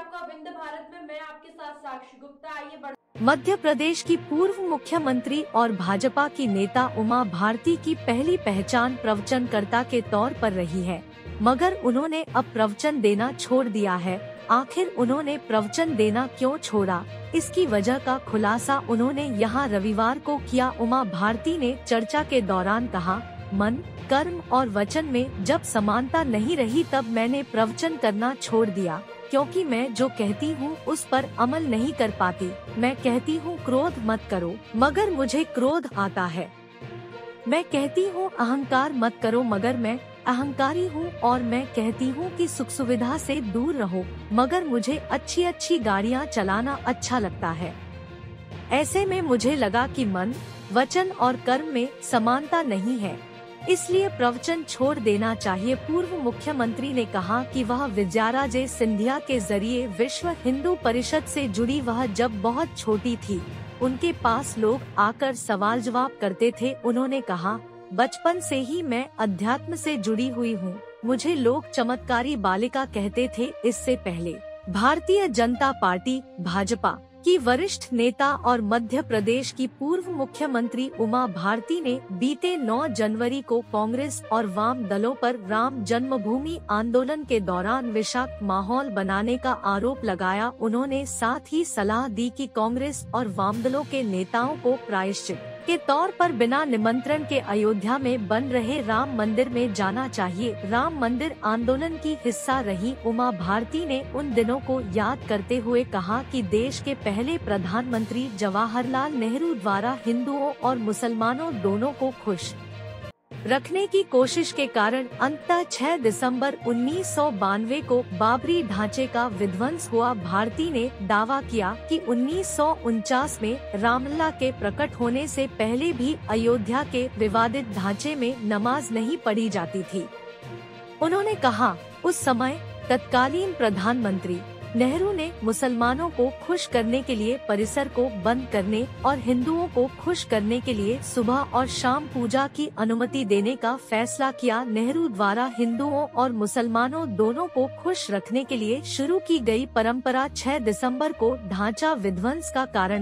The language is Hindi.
आपका विंध्य भारत में मैं आपके साथ साक्षी गुप्ता। आइए बढ़ मध्य प्रदेश की पूर्व मुख्यमंत्री और भाजपा की नेता उमा भारती की पहली पहचान प्रवचनकर्ता के तौर पर रही है। मगर उन्होंने अब प्रवचन देना छोड़ दिया है। आखिर उन्होंने प्रवचन देना क्यों छोड़ा? इसकी वजह का खुलासा उन्होंने यहाँ रविवार को किया। उमा भारती ने चर्चा के दौरान कहा, मन, कर्म और वचन में जब समानता नहीं रही तब मैंने प्रवचन करना छोड़ दिया। क्योंकि मैं जो कहती हूँ उस पर अमल नहीं कर पाती। मैं कहती हूँ, क्रोध मत करो, मगर मुझे क्रोध आता है। मैं कहती हूँ, अहंकार मत करो, मगर मैं अहंकारी हूँ और मैं कहती हूँ कि सुख सुविधा से दूर रहो, मगर मुझे अच्छी अच्छी गाड़ियाँ चलाना अच्छा लगता है। ऐसे में मुझे लगा कि मन, वचन और कर्म में समानता नहीं है। इसलिए प्रवचन छोड़ देना चाहिए। पूर्व मुख्यमंत्री ने कहा कि वह विद्याराजे सिंधिया के ज़रिए विश्व हिंदू परिषद से जुड़ी वह जब बहुत छोटी थी, उनके पास लोग आकर सवाल जवाब करते थे। उन्होंने कहा, बचपन से ही मैं अध्यात्म से जुड़ी हुई हूँ। मुझे लोग चमत्कारी बालिका कहते थे इससे पहले। भारतीय जनता पार्टी, भाजपा। की वरिष्ठ नेता और मध्य प्रदेश की पूर्व मुख्यमंत्री उमा भारती ने बीते 9 जनवरी को कांग्रेस और वाम दलों पर राम जन्मभूमि आंदोलन के दौरान विषाक्त माहौल बनाने का आरोप लगाया। उन्होंने साथ ही सलाह दी कि कांग्रेस और वाम दलों के नेताओं को प्रायश्चित के तौर पर बिना निमंत्रण के अयोध्या में बन रहे राम मंदिर में जाना चाहिए। राम मंदिर आंदोलन की हिस्सा रही उमा भारती ने उन दिनों को याद करते हुए कहा कि देश के पहले प्रधानमंत्री जवाहरलाल नेहरू द्वारा हिंदुओं और मुसलमानों दोनों को खुश। रखने की कोशिश के कारण अंततः 6 दिसंबर उन्नीस सौ बानवे को बाबरी ढांचे का विध्वंस हुआ। भारती ने दावा किया कि उन्नीस सौ उनचास में रामलला के प्रकट होने से पहले भी अयोध्या के विवादित ढांचे में नमाज़ नहीं पढ़ी जाती थी। उन्होंने कहा, उस समय तत्कालीन प्रधानमंत्री नेहरू ने मुसलमानों को खुश करने के लिए परिसर को बंद करने और हिंदुओं को खुश करने के लिए सुबह और शाम पूजा की अनुमति देने का फैसला किया। नेहरू द्वारा हिंदुओं और मुसलमानों दोनों को खुश रखने के लिए शुरू की गई परंपरा 6 दिसंबर को ढांचा विध्वंस का कारण